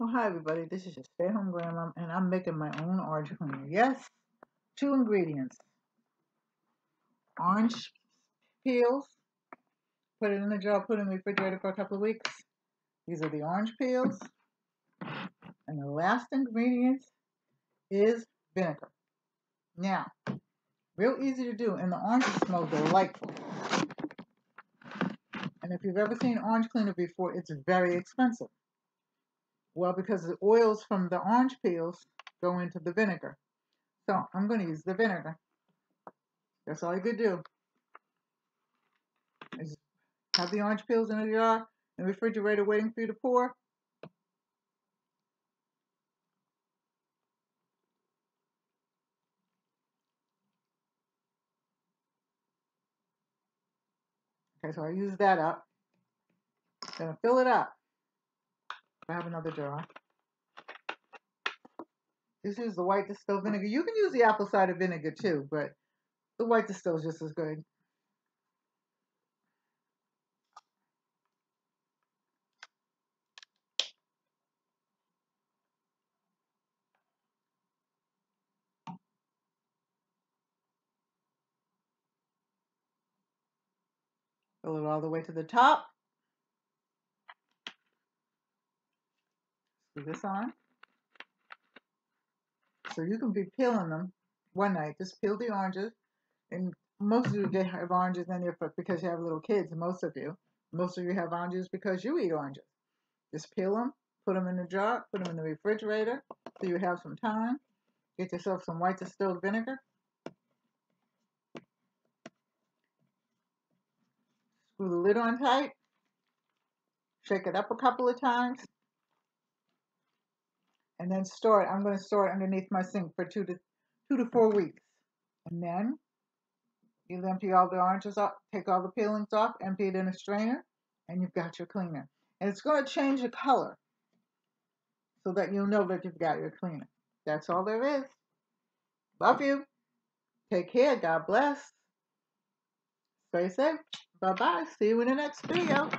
Well, hi everybody. This is your stay-at-home grandma, and I'm making my own orange cleaner. Yes, two ingredients: orange peels. Put it in the jar. Put it in the refrigerator for a couple of weeks. These are the orange peels, and the last ingredient is vinegar. Now, real easy to do, and the oranges smell delightful. And if you've ever seen orange cleaner before, it's very expensive. Well, because the oils from the orange peels go into the vinegar. So I'm going to use the vinegar. That's all you could do. Is have the orange peels in a jar in the refrigerator waiting for you to pour. Okay, so I use that up. I fill it up. I have another jar. This is the white distilled vinegar. You can use the apple cider vinegar too, but the white distilled is just as good. Fill it all the way to the top. This on. So you can be peeling them one night. Just peel the oranges. And most of you get have oranges in there for, because you have little kids, most of you. Most of you have oranges because you eat oranges. Just peel them, put them in a jar, put them in the refrigerator so you have some time. Get yourself some white distilled vinegar. Screw the lid on tight. Shake it up a couple of times. And then store it. I'm going to store it underneath my sink for two to two to four weeks. And then you empty all the oranges off, take all the peelings off, empty it in a strainer, and you've got your cleaner. And it's going to change the color so that you'll know that you've got your cleaner. That's all there is. Love you. Take care. God bless. Stay safe. Bye-bye. See you in the next video.